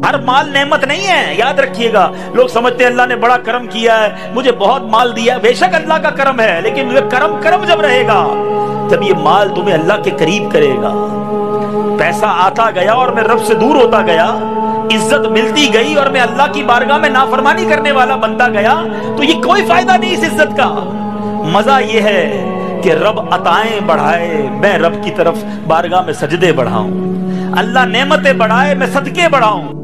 हर माल नेमत नहीं है, याद रखिएगा। लोग समझते हैं, अल्लाह ने बड़ा कर्म किया है, मुझे बहुत माल दिया है। बेशक अल्लाह का कर्म है, लेकिन कर्म कर्म जब रहेगा, तब ये माल तुम्हें अल्लाह के करीब करेगा। पैसा आता गया और मैं रब से दूर होता गया, इज़्ज़त मिलती गई और मैं अल्लाह की बारगाह में नाफरमानी करने वाला बनता गया तो ये कोई फ़ायदा नहीं इस इज़्ज़त का। मज़ा ये है कि रब अताएँ बढ़ाए, मैं रब की तरफ़ बारगाह में सजदे बढ़ाऊं। अल्लाह नेमतें बढ़ाए, मैं सदके बढ़ाऊं।